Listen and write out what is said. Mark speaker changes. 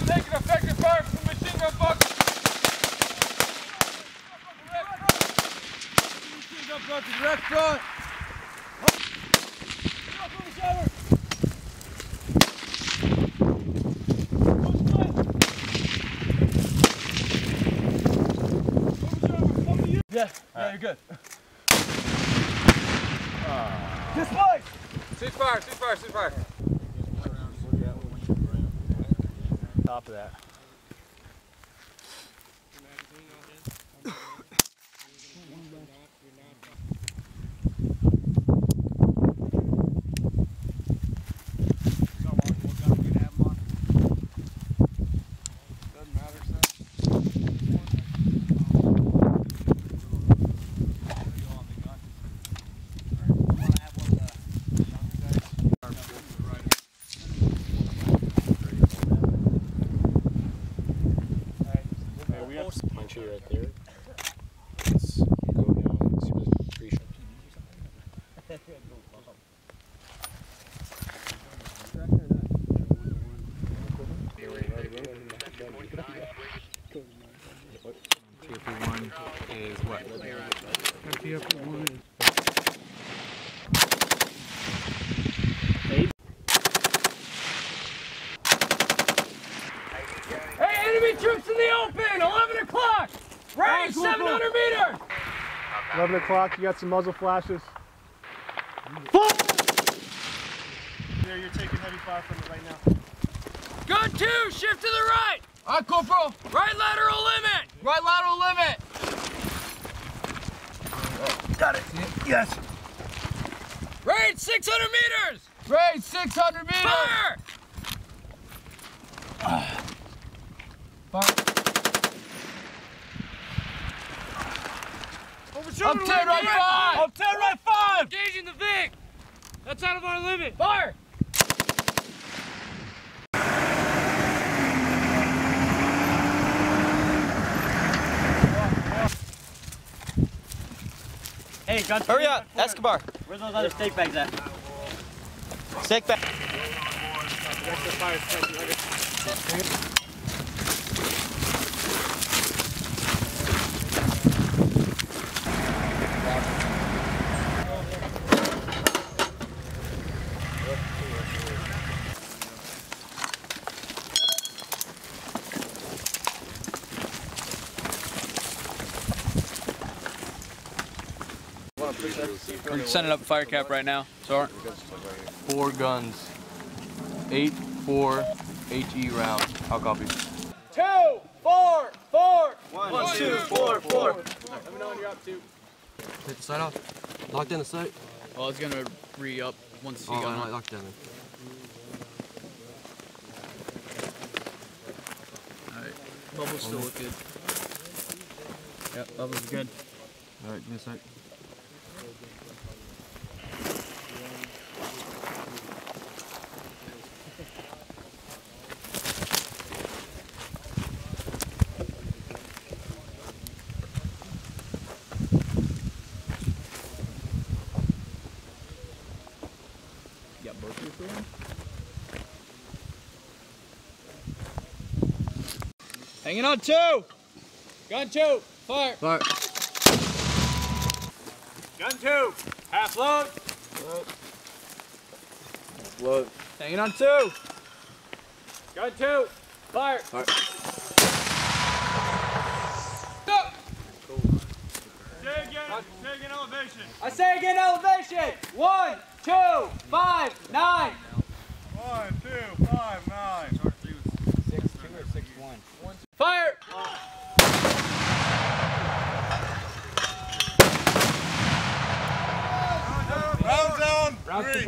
Speaker 1: not taking effective fire from machine gun buckets. Machine gun. Yeah, yeah, you're good. Ah.
Speaker 2: Uh, fire, cease fire, cease fire.
Speaker 3: Top of that. You right there. Let's go down see what the tree
Speaker 4: one is what?
Speaker 1: Hey, enemy troops in the open! 11 o'clock! Range 700 meters!
Speaker 3: 11 o'clock, you got some muzzle flashes. Full! There, you're taking heavy fire from it right now.
Speaker 1: Gun two, shift to the right! Alright, Corporal. Right lateral limit! Right lateral limit! Got it. Yes. Range 600 meters! Range 600 meters! Fire! Fire. Up 10, right 5! Up 10, right 5! Engaging the Vic! That's out of our limit! Fire!
Speaker 5: Hey, gun
Speaker 6: Hurry up, Escobar.
Speaker 5: Where's those other steak bags at?
Speaker 6: Steak back.
Speaker 1: We're sending up fire cap right now. Sorry.
Speaker 7: Four guns. Eight, four, HE rounds. How copy?
Speaker 1: two, four, four.
Speaker 6: One, two, four, four.
Speaker 1: Let me know when you're up two.
Speaker 7: Take the sight off. Locked in the sight.
Speaker 1: Well, it's gonna re-up once you
Speaker 7: Oh,
Speaker 1: got
Speaker 7: I
Speaker 1: on.
Speaker 7: locked in.
Speaker 1: Alright. Bubbles still look good. Yep, bubbles are good.
Speaker 7: All right, give me a sec.
Speaker 1: You both? Hanging on two! Gun two! Fire!
Speaker 7: Fire.
Speaker 1: Gun two! Half load!
Speaker 7: Half Load.
Speaker 1: Hanging on two! Gun two! Fire!
Speaker 7: Fire.
Speaker 1: Go! Say again, say again elevation. I say again elevation. One, two, five, nine.
Speaker 3: One, two, five, nine.
Speaker 6: Six two or six one.
Speaker 1: Fire!
Speaker 3: Round down.
Speaker 1: Round complete.